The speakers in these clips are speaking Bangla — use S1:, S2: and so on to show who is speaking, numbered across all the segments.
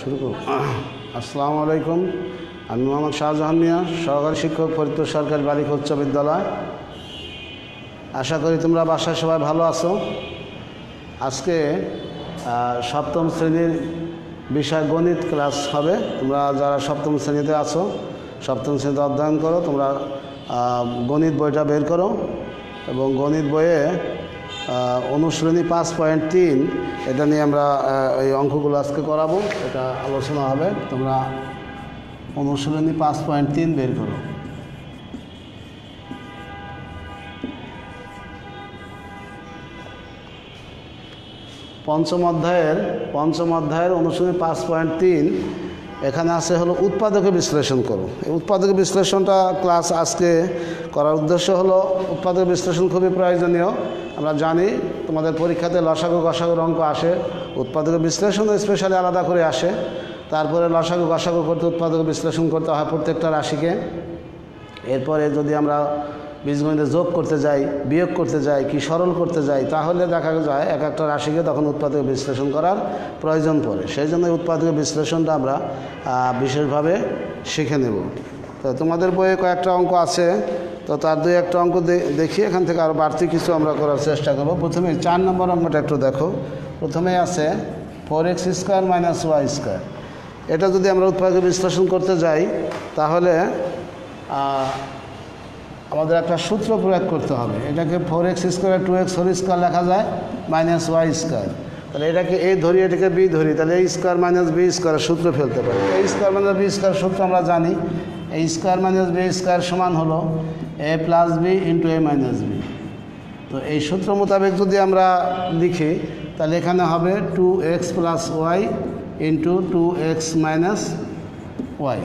S1: শুরু করব আসসালামু আলাইকুম। আমি মোহাম্মদ শাহজাহান মিয়া, সহকারী শিক্ষক, ফরিদপুর সরকারি বালিকা উচ্চ বিদ্যালয়। আশা করি তোমরা বাসায় সবাই ভালো আছো। আজকে সপ্তম শ্রেণির বিষয় গণিত ক্লাস হবে। তোমরা যারা সপ্তম শ্রেণীতে আছো, সপ্তম শ্রেণীতে অধ্যয়ন করো, তোমরা গণিত বইটা বের করো। এবং গণিত বইয়ে অনুশ্রেণী পাঁচ পয়েন্ট তিন, এটা নিয়ে আমরা এই অঙ্কগুলো আজকে করাবো, এটা আলোচনা হবে। তোমরা অনুশীলনী পাঁচ পয়েন্ট তিন বের করো। পঞ্চম অধ্যায়ের পঞ্চম অধ্যায়ের অনুশীলনী পাঁচ পয়েন্ট তিন, এখানে আছে হলো উৎপাদকে বিশ্লেষণ করো। এই উৎপাদক বিশ্লেষণটা ক্লাস আজকে করার উদ্দেশ্য হলো, উৎপাদক বিশ্লেষণ খুবই প্রয়োজনীয়। আমরা জানি তোমাদের পরীক্ষাতে লসাগু, গসাগুর অঙ্ক আসে, উৎপাদক বিশ্লেষণ স্পেশালি আলাদা করে আসে। তারপরে লসাগু, গসাগু করতে উৎপাদক বিশ্লেষণ করতে হয় প্রত্যেকটা রাশিকে। এরপরে যদি আমরা বীজগণিতে যোগ করতে যাই, বিয়োগ করতে যাই, কি সরল করতে যাই, তাহলে দেখা যায় এক একটা রাশিকে তখন উৎপাদক বিশ্লেষণ করার প্রয়োজন পড়ে। সেই জন্য উৎপাদক বিশ্লেষণটা আমরা বিশেষভাবে শিখে নেব। তো তোমাদের বইয়ে কয়েকটা অঙ্ক আছে। তো তার দুই একটা অঙ্ক দেখি, এখান থেকে আরও বাড়তি কিছু আমরা করার চেষ্টা করব। প্রথমে চার নম্বর অঙ্কটা একটু দেখো। প্রথমে আছে four x square minus y square এটা যদি আমরা উৎপাদক বিশ্লেষণ করতে যাই, তাহলে আমাদের একটা সূত্র প্রয়োগ করতে হবে। এটাকে four x square two x whole square লেখা যায় মাইনাস ওয়াই স্কোয়ার তাহলে এটাকে এ ধরি, এটাকে বি ধরি, তাহলে এই স্কোয়ার মাইনাস বি স্কোয়ারের সূত্র ফেলতে পারি। এই স্কোয়ার মাইনাস বি স্কোয়ার সূত্র আমরা জানি। এই স্কোয়ার মাইনাস বি স্কোয়ার সমান হলো a plus b into a minus b তো এই সূত্র মোতাবেক যদি আমরা লিখি, তাহলে এখানে হবে two x plus y into two x minus y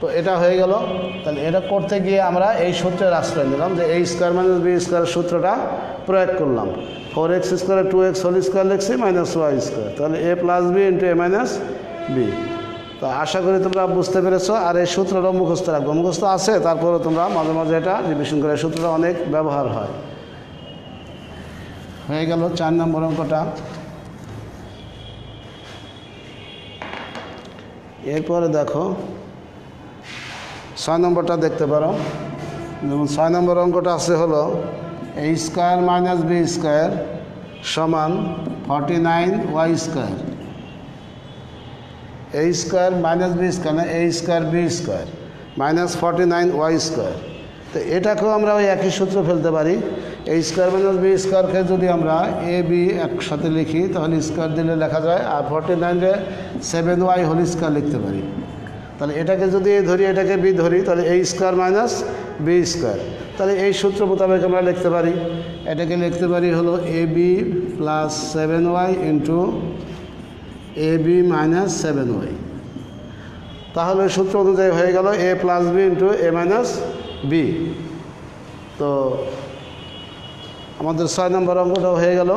S1: তো এটা হয়ে গেল। তাহলে এটা করতে গিয়ে আমরা এই সূত্রের আশ্রয় নিলাম যে এই স্কোয়ার মাইনাস বি স্কোয়ার সূত্রটা প্রয়োগ করলাম। Four x square two x whole square লিখছি মাইনাস ওয়াই স্কোয়ার তাহলে a plus b into a minus b তো আশা করি তোমরা বুঝতে পেরেছ। আর এই সূত্রটা মুখস্থ রাখব মুখস্থ আছে তারপরে তোমরা মাঝে মাঝে এটা রিভিশন করে। সূত্রটা অনেক ব্যবহার হয়। হয়ে গেল চার নম্বর অঙ্কটা। এরপরে দেখো, ছয় নম্বরটা দেখতে পারো। যেমন ছয় নম্বর অঙ্কটা আছে হলো a square minus b square সমান forty nine y square a square minus b square না a square b square minus forty nine y square তো এটাকেও আমরা ওই একই সূত্র ফেলতে পারি। এই স্কোয়ার মাইনাস বি স্কোয়ারকে যদি আমরা এ বি একসাথে লিখি, তাহলে স্কোয়ার দিলে লেখা যায়, আর ফর্টি নাইনে সেভেন ওয়াই হোল স্কোয়ার লিখতে পারি। তাহলে এটাকে যদি এ ধরি, এটাকে বি ধরি, তাহলে এই স্কোয়ার মাইনাস বি স্কোয়ার তাহলে এই সূত্র মোতাবেক আমরা লিখতে পারি। এটাকে লিখতে পারি হলো a b plus seven y into a b minus seven y তাহলে সূত্র অনুযায়ী হয়ে গেল a plus b into a minus b তো আমাদের ছয় নম্বর অঙ্কটাও হয়ে গেল।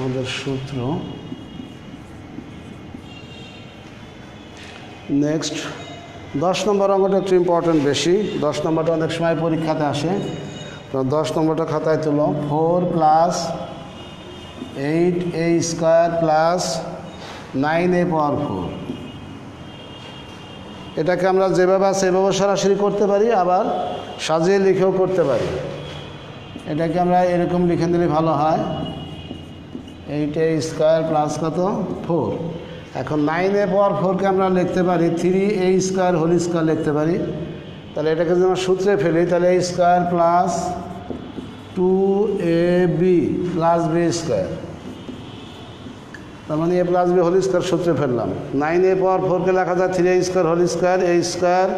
S1: আমাদের সূত্র। নেক্সট দশ নম্বর অঙ্কটা একটু ইম্পর্টেন্ট বেশি। দশ নম্বরটা অনেক সময় পরীক্ষাতে আসে। তো দশ নম্বরটা খাতায় তুলো। Four plus eight a square plus nine a power four এটাকে আমরা যেভাবে সেভাবে সরাসরি করতে পারি, আবার সাজিয়ে লিখেও করতে পারি। এটাকে আমরা এরকম লিখে দিলে ভালো হয়। এইট এ স্কোয়ার প্লাস কত? ফোর এখন নাইন পাওয়ার ফোরকে আমরা লিখতে পারি three a square whole square লিখতে পারি। তাহলে এটাকে যদি আমরা সূত্রে ফেলি, তাহলে a square plus two a b plus b square তার মানে a plus b whole square সূত্রে ফেললাম। নাইন এ পাওয়ার ফোরকে লেখা যায় three a square whole square a square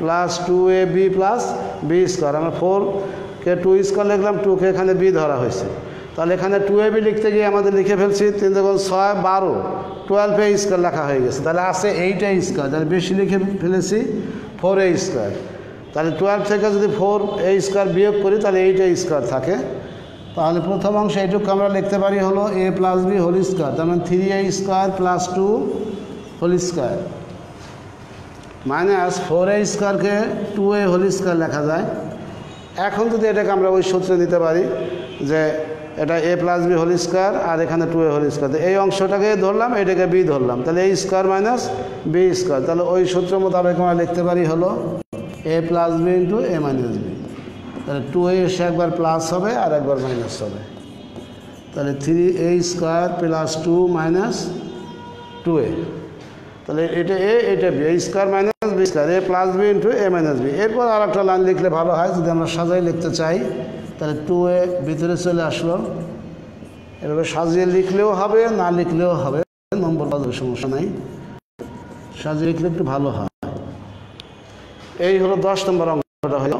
S1: plus two a b plus b square আমরা ফোরকে টু স্কোয়ার লিখলাম টুকে এখানে বি ধরা হয়েছে। তাহলে এখানে টু এ বি লিখতে গিয়ে আমাদের লিখে ফেলছি, তিন দেখুন ছয় বারো। টুয়েলভে স্কোয়ার লেখা হয়ে গেছে। তাহলে আছে এইটা স্কোয়ার। তাহলে বেশি লিখে ফেলেছি ফোর এ স্কোয়ার। তাহলে টুয়েলভ থেকে যদি ফোর এ স্কোয়ার বিয়োগ করি, তাহলে এইটা স্কোয়ার থাকে। তাহলে প্রথম অংশ এইটুকু আমরা লিখতে পারি হলো a plus b whole square তার মানে three a square plus two whole square minus four a স্কোয়ারকে টু এ হোল স্কোয়ার লেখা যায়। এখন যদি এটাকে আমরা ওই সূত্রে নিতে পারি যে এটা a plus b whole square আর এখানে টু এ হোল স্কোয়ার এই অংশটাকে ধরলাম এটাকে বি ধরলাম। তাহলে a square minus b square তাহলে ওই সূত্র মোতাবেক আমরা লিখতে পারি হলো a plus b into a minus b তাহলে টু এ এসে একবার প্লাস হবে আর একবার মাইনাস হবে। তাহলে three a square plus two minus two a তাহলে এটা এ এটা b a square minus b square a plus b into a minus b এরপর আর একটা লাইন লিখলে ভালো হয়, যদি আমরা সাজাই লিখতে চাই। তাহলে টু এ ভিতরে চলে আসলো। এভাবে সাজিয়ে লিখলেও হবে, না লিখলেও হবে, নম্বর বাজার সমস্যা নাই। সাজিয়ে লিখলে একটু ভালো হয়। এই হলো দশ নম্বর অঙ্কটা হলো।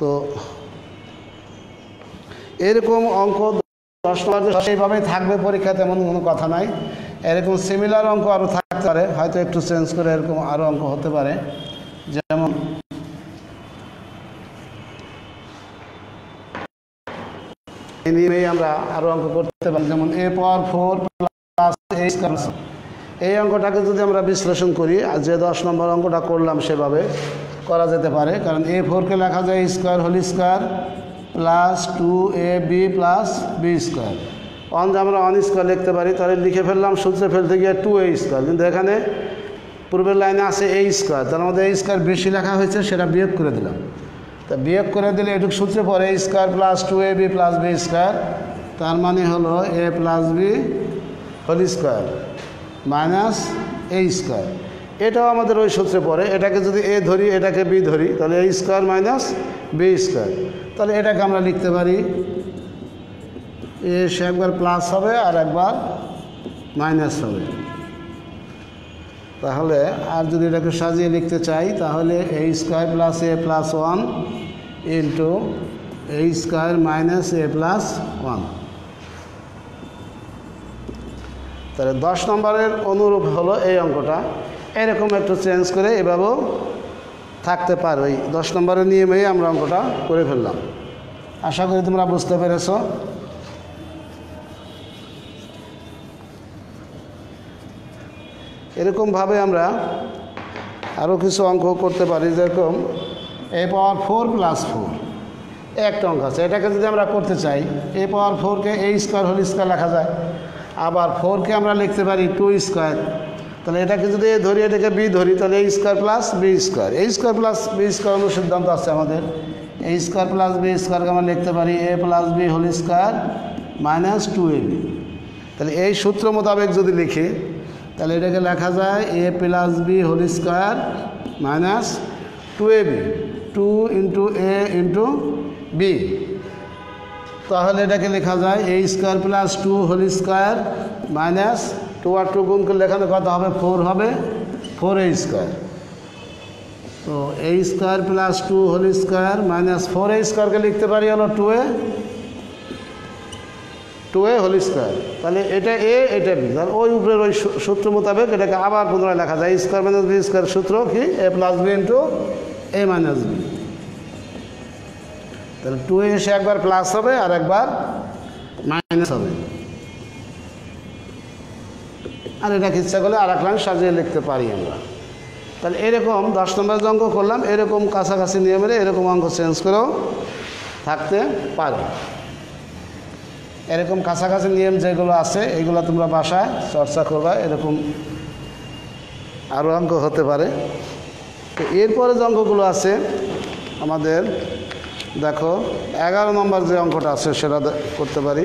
S1: তো এরকম অঙ্ক দশ নম্বর সেইভাবেই থাকবে পরীক্ষা, তেমন কোনো কথা নাই। এরকম সিমিলার অঙ্ক আরও থাকতে পারে, হয়তো একটু চেঞ্জ করে এরকম আরও অঙ্ক হতে পারে। যেমন এই নিয়েই আমরা আরও অঙ্ক করতে পারি। যেমন এ পাওয়ার ফোর প্লাস এই এই অঙ্কটাকে যদি আমরা বিশ্লেষণ করি, আর যে দশ নম্বর অঙ্কটা করলাম সেভাবে করা যেতে পারে। কারণ এ ফোরকে লেখা যায় square whole square plus two a b plus b square. On আমরা অন স্কোয়ার লিখতে পারি, তাহলে লিখে ফেললাম সূত্রে ফেলতে গিয়ে টু এ স্কোয়ার। কিন্তু এখানে পূর্বের লাইনে আছে এ স্কোয়ার। তার মধ্যে এ স্কোয়ার বেশি লেখা হয়েছে, সেটা বিয়োগ করে দিলাম। তা বিয়োগ করে দিলে এটুকু সূত্রে পরে square plus two a b plus b square তার মানে হলো a plus b whole square minus a square এটাও আমাদের ওই সূত্রে পড়ে, এটাকে যদি এ ধরি, এটাকে বি ধরি, তাহলে a square minus b square তাহলে এটাকে আমরা লিখতে পারি এ সে একবার প্লাস হবে আর একবার মাইনাস হবে। তাহলে, আর যদি এটাকে সাজিয়ে লিখতে চাই, তাহলে a square plus a plus one into a square minus a plus one তাহলে দশ নম্বরের অনুরূপ হলো এই অঙ্কটা। এরকম একটু চেঞ্জ করে এভাবেও থাকতে পারে। ওই দশ নম্বরের নিয়মেই আমরা অঙ্কটা করে ফেললাম। আশা করি তোমরা বুঝতে পেরেছ। এরকমভাবে আমরা আরও কিছু অঙ্ক করতে পারি, যেরকম a power four plus four একটা অঙ্ক আছে, এটাকে যদি আমরা করতে চাই এ পাওয়ার ফোরকে এ স্কোয়ার হোল স্কোয়ার লেখা যায়। আবার ফোরকে আমরা লিখতে পারি টু স্কোয়ার তাহলে এটাকে যদি ধরি, এটাকে বি ধরি, তাহলে a square plus b square এই স্কোয়ার প্লাস বি স্কোয়ার সিদ্ধান্ত আছে আমাদের। এ স্কোয়ার প্লাস বি স্কোয়ারকে আমরা লিখতে পারি a plus b whole square minus two a b তাহলে এই সূত্র মোতাবেক যদি লিখি তাহলে এটাকে লেখা যায় a plus b whole square minus two a b two into a into b তাহলে এটাকে লেখা যায় a square plus two whole square minus two R two গুণ করলে এখানে কত হবে? ফোর হবে। ফোর এ স্কোয়ার তো a square plus two whole square minus four a স্কোয়ারকে লিখতে পারি হলো two a two a whole square তাহলে এটা এ এটা বি তাহলে ওই উপরের ওই সূত্র মোতাবেক এটাকে আবার পুনরায় লেখা যায়। স্কোয়ার মাইনাস বি স্কোয়ার সূত্র কি? A plus b into a minus b তাহলে টু এ এসে একবার প্লাস হবে আর একবার মাইনাস হবে। আর এটাকে ইচ্ছা করলে আর এক লাইন সাজিয়ে লিখতে পারি আমরা। তাহলে এরকম দশ নম্বর যে অঙ্ক করলাম, এরকম কাছাকাছি নিয়মের এরকম অঙ্ক চেঞ্জ করেও থাকতে পারে। এরকম কাছাকাছি নিয়ম যেগুলো আছে, এগুলো তোমরা বাসায় চর্চা করবা, এরকম আরও অঙ্ক হতে পারে। তো এরপরে যে অঙ্কগুলো আছে, আমাদের দেখো, এগারো নম্বর যে অঙ্কটা আছে, সেটা করতে পারি।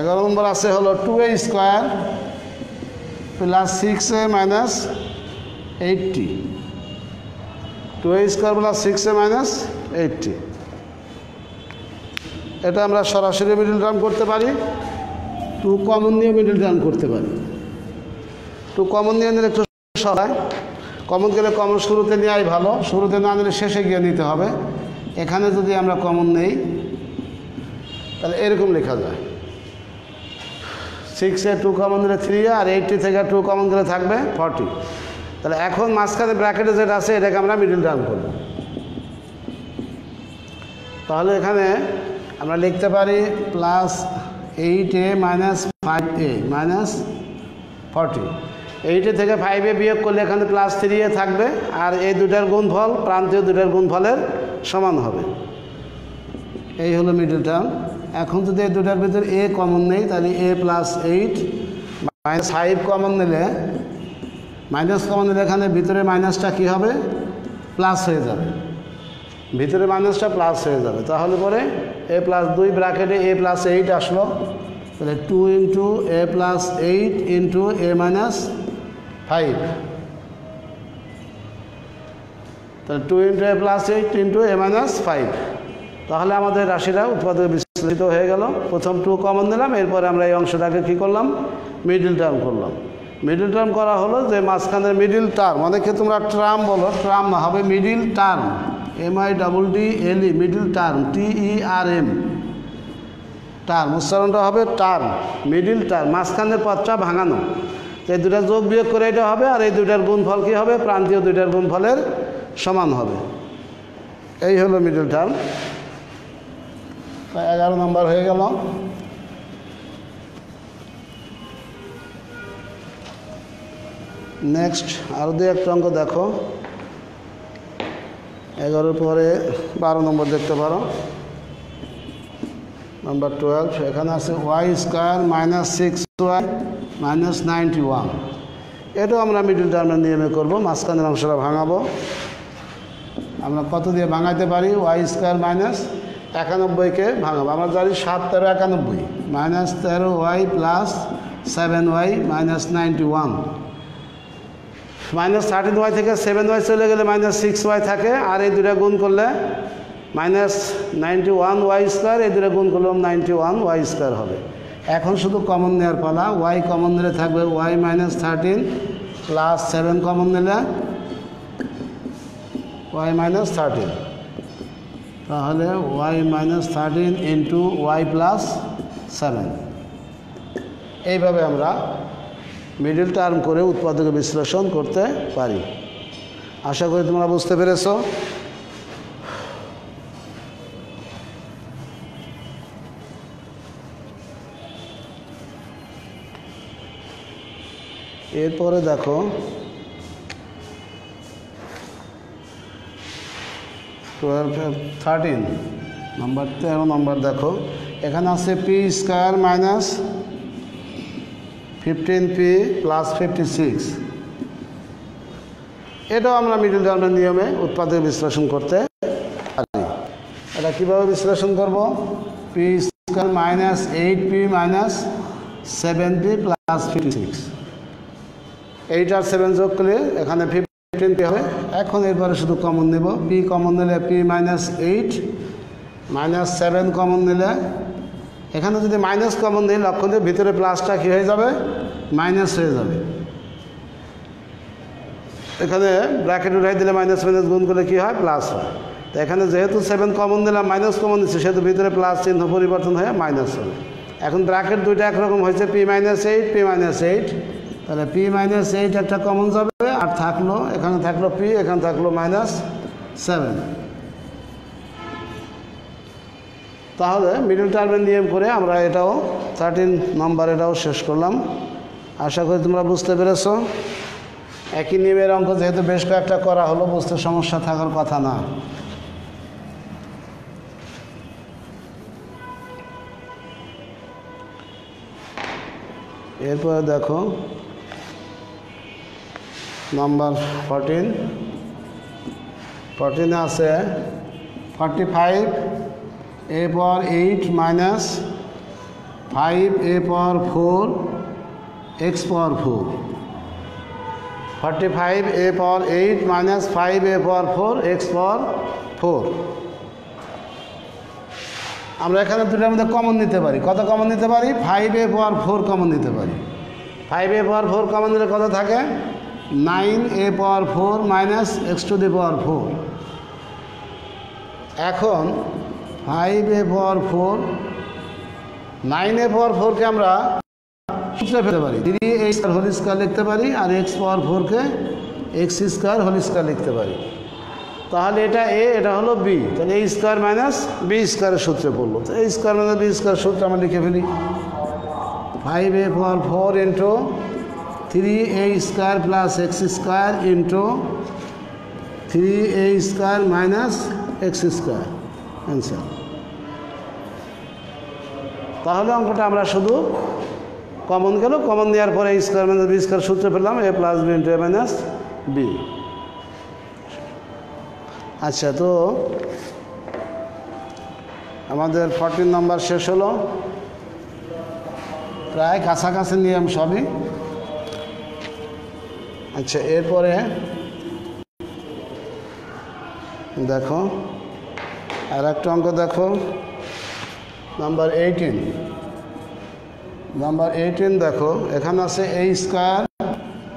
S1: এগারো নম্বর আছে হলো two a square plus six a minus eighty two a square plus six a minus eighty এটা আমরা সরাসরি মিডিল টার্ম করতে পারি টু কমন নিয়ে মিডিল টার্ম করতে পারি। টু কমন নিয়ে নিলে একটু সরাই কমন গেলে কমন শুরুতে নেওয়াই ভালো, শুরুতে না নিলে শেষে গিয়ে নিতে হবে। এখানে যদি আমরা কমন নেই, তাহলে এরকম লেখা যায়। সিক্সে টু কমন দিলে থ্রি আর এইটটি থেকে টু কমন দিলে থাকবে ফর্টি তাহলে এখন মাঝখানে ব্র্যাকেটে যেটা আছে, এটাকে আমরা মিডিল টার্ম করব। তাহলে এখানে আমরা লিখতে পারি plus eight a minus five a minus forty এইটে থেকে ফাইভে বিয়োগ করলে এখানে প্লাস থ্রি এ থাকবে, আর এই দুটার গুণফল, প্রান্তীয় দুটার গুণফলের সমান হবে। এই হলো মিডল টার্ম এখন যদি এই দুটার ভিতরে এ কমন নেই, তাহলে a plus eight minus five common নিলে মাইনাস কমন নিলে এখানে ভিতরে মাইনাসটা কী হবে? প্লাস হয়ে যাবে। ভিতরে মাইনাসটা প্লাস হয়ে যাবে। তাহলে পরে এ প্লাস দুই ব্র্যাকেটে এ প্লাস এইট আসলো। তাহলে two into a plus eight into a minus five তাহলে two into a plus eight into a minus five তাহলে আমাদের রাশিটা উৎপাদক বিশ্লেষিত হয়ে গেল। প্রথম টু কমন দিলাম, এরপরে আমরা এই অংশটাকে কী করলাম? মিডিল টার্ম করলাম। মিডিল টার্ম করা হলো যে মাঝখানের মিডিল টার্ম অনেকে তোমরা ট্রাম বলো ট্রাম হবে middle term M I double D L E middle term T E R M term উচ্চারণটা হবে টার্ম মিডিল টার্ম মাঝখানের পথটা ভাঙানো। এই দুটা যোগ বিয়োগ করে এটা হবে, আর এই দুটার গুণফল কী হবে? প্রান্তীয় দুইটার গুণফলের সমান হবে। এই হলো মিডিল টার্ম এগারো নম্বর হয়ে গেল। নেক্সট আরও দু একটা অঙ্ক দেখো। এগারোর পরে বারো নম্বর দেখতে পারো। নাম্বার টুয়েলভ এখানে আছে y square minus six y minus ninety one এটাও আমরা মিডিল টার্মের নিয়মে করব, মাঝখানের অংশটা ভাঙাবো। আমরা কত দিয়ে ভাঙাইতে পারি? ওয়াই স্কোয়ার মাইনাস একানব্বইকে ভাঙাবো। আমরা জানি সাত তেরো একানব্বই মাইনাস তেরো y plus seven y minus ninety one minus thirteen y থেকে সেভেন ওয়াই চলে গেলে মাইনাস সিক্স ওয়াই থাকে, আর এই দুটা গুণ করলে minus ninety one y square, এই দুটা গুণ করলে নাইনটি ওয়ান ওয়াই স্কোয়ার হবে। এখন শুধু কমন নেওয়ার পালা ওয়াই কমন নিলে থাকবে y minus thirteen plus seven common নিলে ওয়াই মাইনাস থার্টিন তাহলে y minus thirteen into y plus seven এইভাবে আমরা মিডিল টার্ম করে উৎপাদক বিশ্লেষণ করতে পারি। আশা করি তোমরা বুঝতে পেরেছ। এরপরে দেখো টুয়েলভ থার্টিন নাম্বার তেরো নম্বর দেখো। এখানে আছে p square minus fifteen p plus fifty six এটাও আমরা মিডিল টার্মের নিয়মে উৎপাদক বিশ্লেষণ করতে পারি। এটা কীভাবে বিশ্লেষণ করব? P square minus eight p minus seven p plus fifty six eight আর সেভেন যোগ করলে এখানে ফিফটিন পি হবে। এখন এরপরে শুধু কমন নেব। পি কমন নিলে p minus eight minus seven common নিলে এখানে যদি মাইনাস কমন দিই লক্ষ্য দিয়ে ভিতরে প্লাসটা কী হয়ে যাবে? মাইনাস হয়ে যাবে। এখানে ব্র্যাকেট উঠাই দিলে মাইনাস মাইনাস গুণ করলে কী হয়? প্লাস হয়। তো এখানে যেহেতু সেভেন কমন দিলাম মাইনাস কমন দিচ্ছে সেহেতু ভিতরে প্লাস চিহ্ন পরিবর্তন হয়ে মাইনাস হবে। এখন ব্র্যাকেট দুইটা একরকম হয়েছে P minus eight P minus eight তাহলে পি মাইনাস এইট একটা কমন যাবে, আর থাকল, এখানে থাকল পি এখানে থাকল মাইনাস সেভেন তাহলে মিডল টার্মের নিয়ম করে আমরা এটাও থার্টিন নাম্বার এটাও শেষ করলাম। আশা করি তোমরা বুঝতে পেরেছ। একই নিয়মের অঙ্ক যেহেতু বেশ কয়েকটা করা হলো, বুঝতে সমস্যা থাকার কথা না। এরপরে দেখো নাম্বার ফরটিন ফরটিনে আছে forty five A power eight minus five A power four X power four forty five A power eight minus five A power four X power four আমরা এখানে দুটার মধ্যে কমন নিতে পারি। কত কমন নিতে পারি? Five A power four common নিতে পারি। Five A power four common দিলে কত থাকে? Nine A power four minus X to the power four এখন five A four nine power ফোরকে আমরা সূত্রে ফেলতে পারি। Three A square whole square লিখতে পারি আর এক্স পাওয়ার ফোরকে এক্স স্কোয়ার হোল স্কোয়ার লিখতে পারি। তাহলে এটা এ এটা হলো বি তাহলে এ স্কোয়ার মাইনাস বি স্কোয়ারের সূত্রে পড়ল। তো A square minus B square সূত্র আমরা লিখে ফেলি। Five A power four into three A square plus X square into three A square minus X square answer তাহলে অঙ্কটা আমরা শুধু কমন গেল কমন দেওয়ার পরে স্কোয়ার মাইনাস বি স্কোয়ার সূত্র পেলাম A plus B into A minus B আচ্ছা তো আমাদের ফর্টিন নাম্বার শেষ হলো। প্রায় কাছাকাছি নিয়ম সবই। আচ্ছা এরপরে দেখো আর একটা অঙ্ক দেখো। নাম্বার এইটিন নাম্বার এইটিন দেখো, এখানে আছে A square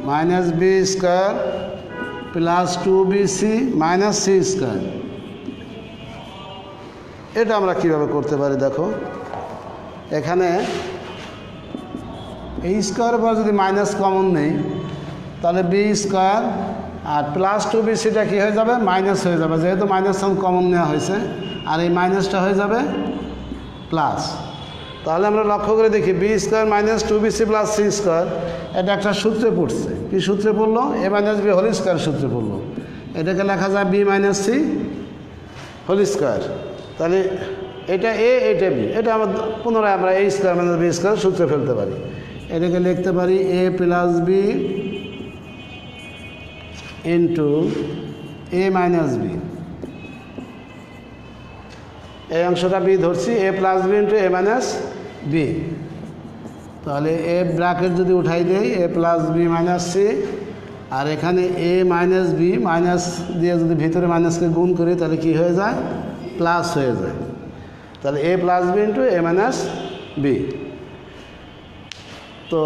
S1: minus B square plus two B C minus C square এটা আমরা কীভাবে করতে পারি, দেখো? এখানে এই স্কোয়ার পর যদি মাইনাস কমন নেই, তাহলে বি স্কোয়ার আর প্লাস টু বি সিটা কী হয়ে যাবে? মাইনাস হয়ে যাবে। যেহেতু মাইনাস কমন নেওয়া হয়েছে, আর এই মাইনাসটা হয়ে যাবে প্লাস তাহলে আমরা লক্ষ্য করে দেখি B square minus two B C plus C square এটা একটা সূত্রে পড়ছে। কি সূত্রে পড়ল? A minus B whole square সূত্রে পড়ল। এটাকে লেখা যায় B minus C whole square তাহলে এটা এ এটা বি এটা আমার পুনরায় আমরা A square minus B square সূত্রে ফেলতে পারি। এটাকে লিখতে পারি A plus B into A minus B এই অংশটা বি ধরছি, A plus B into A minus B তাহলে এ ব্র্যাকেট যদি উঠাই দেই, A plus B minus C আর এখানে এ মাইনাস বি মাইনাস দিয়ে যদি ভিতরে মাইনাসকে গুণ করি, তাহলে কি হয়ে যায়? প্লাস হয়ে যায়। তাহলে A plus B into A minus B তো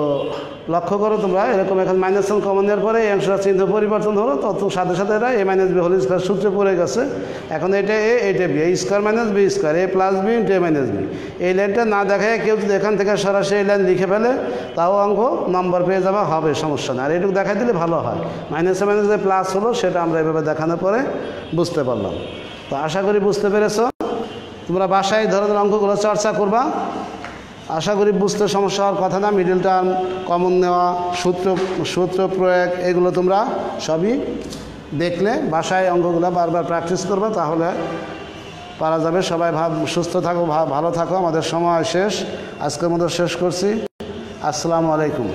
S1: লক্ষ্য করো তোমরা, এরকম এখন মাইনাস ওয়ান কমন দেওয়ার পরে এই অংশটা চিহ্ন পরিবর্তন হলো, তত সাথে সাথে এটা A minus B whole square সূত্রে পড়ে গেছে। এখন এটা এ এটা B A square minus B square A plus B into A minus B এই লাইনটা না দেখায় কেউ যদি এখান থেকে সরাসরি এই লাইন লিখে ফেলে, তাও অঙ্ক নম্বর পেয়ে যাওয়া হবে, সমস্যা না আর এটুকু দেখাই দিলে ভালো হয়। মাইনাসে মাইনাসে প্লাস হলো, সেটা আমরা এভাবে দেখানোর পরে বুঝতে পারলাম। তো আশা করি বুঝতে পেরেছ। তোমরা বাসায় ধরনের অঙ্কগুলো চর্চা করবা। আশা করি বুঝতে সমস্যা হওয়ার কথা না মিডিল টার্ম কমন নেওয়া, সূত্র সূত্র প্রয়োগ, এগুলো তোমরা সবই দেখলে, বাসায় অঙ্গগুলো বারবার প্র্যাকটিস করবে, তাহলে পারা যাবে। সবাই ভাব, সুস্থ থাকো ভালো থাকো। আমাদের সময় শেষ। আজকের মতো শেষ করছি। আসসালামু আলাইকুম।